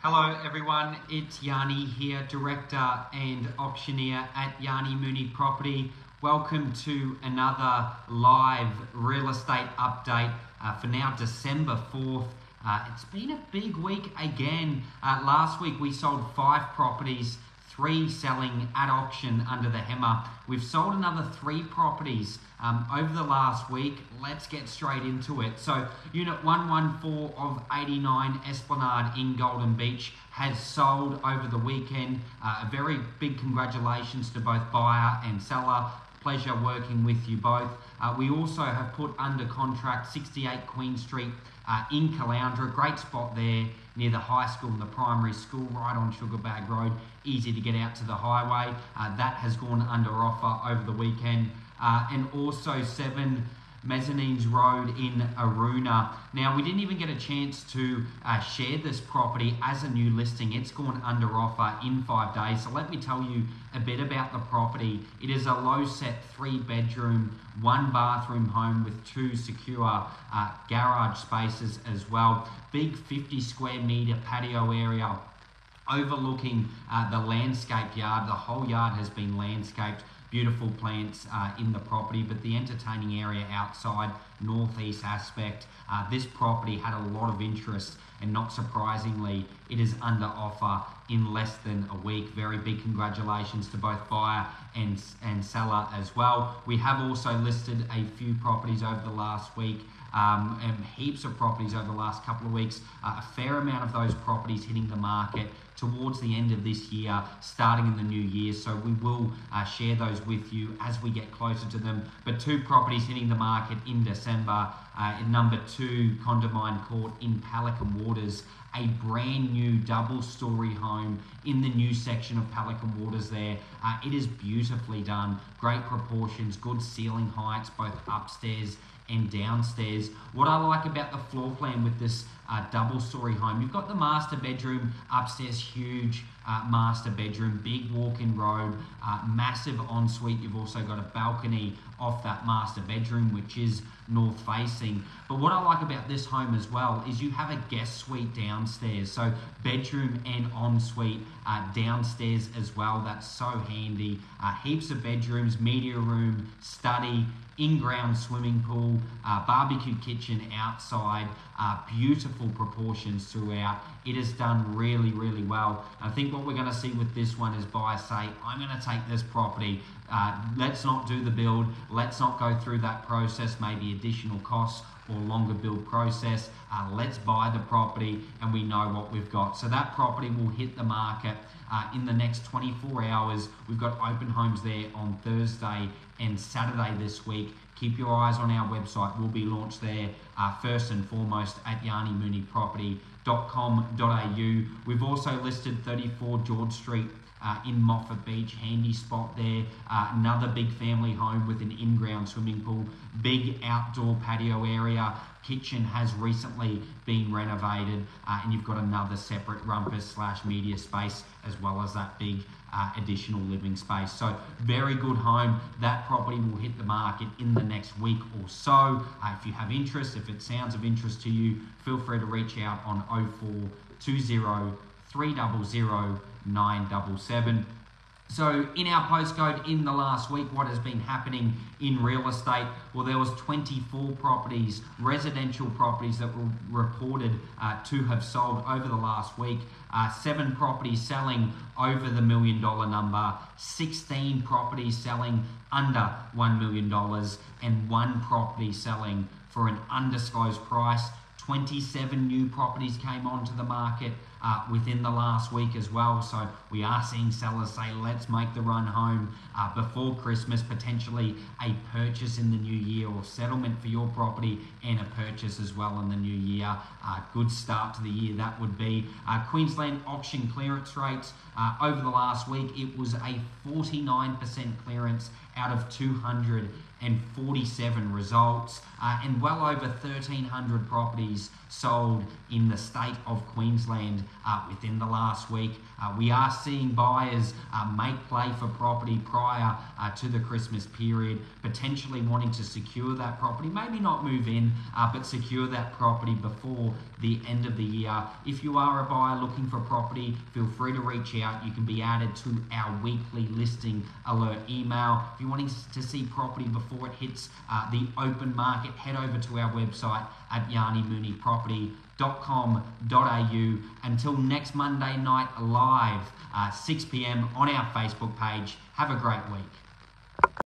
Hello everyone, it's Yianni here, Director and Auctioneer at Yianni Mooney Property. Welcome to another live real estate update uh, for now December 4th. Uh, it's been a big week again. Uh, last week we sold five properties three selling at auction under the hammer. We've sold another three properties um, over the last week. Let's get straight into it. So, Unit 114 of 89 Esplanade in Golden Beach has sold over the weekend. Uh, a very big congratulations to both buyer and seller. Pleasure working with you both. Uh, we also have put under contract 68 Queen Street uh, in Caloundra. Great spot there near the high school and the primary school, right on Sugarbag Road. Easy to get out to the highway. Uh, that has gone under offer over the weekend. Uh, and also 7 Mezzanines Road in Aroona. Now, we didn't even get a chance to uh, share this property as a new listing. It's gone under offer in five days. So, let me tell you a bit about the property. It is a low set three bedroom, one bathroom home with two secure uh, garage spaces as well. Big 50 square meter patio area overlooking uh, the landscape yard. The whole yard has been landscaped beautiful plants uh, in the property, but the entertaining area outside, northeast aspect, uh, this property had a lot of interest and not surprisingly, it is under offer in less than a week. Very big congratulations to both buyer and, and seller as well. We have also listed a few properties over the last week um, and heaps of properties over the last couple of weeks. Uh, a fair amount of those properties hitting the market towards the end of this year, starting in the new year. So we will uh, share those with you as we get closer to them. But two properties hitting the market in December. Uh, number two, Condamine Court in Pelican Waters, a brand new double story home in the new section of Pelican Waters there. Uh, it is beautifully done, great proportions, good ceiling heights, both upstairs and downstairs. What I like about the floor plan with this uh, double story home, you've got the master bedroom upstairs, huge uh, master bedroom, big walk in robe, uh, massive ensuite. You've also got a balcony off that master bedroom, which is north facing. But what I like about this home as well is you have a guest suite downstairs. So, bedroom and ensuite uh, downstairs as well. That's so handy. Uh, heaps of bedrooms, media room, study, in-ground swimming pool, uh, barbecue kitchen outside, uh, beautiful proportions throughout. It has done really, really well. I think what we're going to see with this one is buyers say, I'm going to take this property. Uh, let's not do the build. Let's not go through that process, maybe additional costs or longer build process. Uh, let's buy the property and we know what we've got. So that property will hit the market uh, in the next 24 hours. We've got open homes there on Thursday and Saturday this week. Keep your eyes on our website. We'll be launched there uh, first and foremost at yiannimooneyproperty.com.au. We've also listed 34 George Street uh, in Moffat Beach, handy spot there. Uh, another big family home with an in-ground swimming pool, big outdoor patio area. Kitchen has recently been renovated, uh, and you've got another separate rumpus slash media space as well as that big uh, additional living space. So very good home. That property will hit the market in the next week or so. Uh, if you have interest, if it sounds of interest to you, feel free to reach out on 0420 300 977. So in our postcode in the last week, what has been happening in real estate? Well, there was 24 properties, residential properties that were reported uh, to have sold over the last week. Uh, seven properties selling over the million dollar number, 16 properties selling under $1 million, and one property selling for an undisclosed price. 27 new properties came onto the market uh, within the last week as well. So we are seeing sellers say, let's make the run home uh, before Christmas, potentially a purchase in the new year or settlement for your property and a purchase as well in the new year. Uh, good start to the year that would be. Uh, Queensland auction clearance rates uh, over the last week, it was a 49% clearance out of 247 results, uh, and well over 1,300 properties sold in the state of Queensland uh, within the last week. Uh, we are seeing buyers uh, make play for property prior uh, to the Christmas period, potentially wanting to secure that property, maybe not move in, uh, but secure that property before the end of the year. If you are a buyer looking for property, feel free to reach out. You can be added to our weekly listing alert email. If you're wanting to see property before it hits the open market, head over to our website at yiannimooneyproperty.com.au. Until next Monday night, live, uh, 6 p.m. on our Facebook page. Have a great week.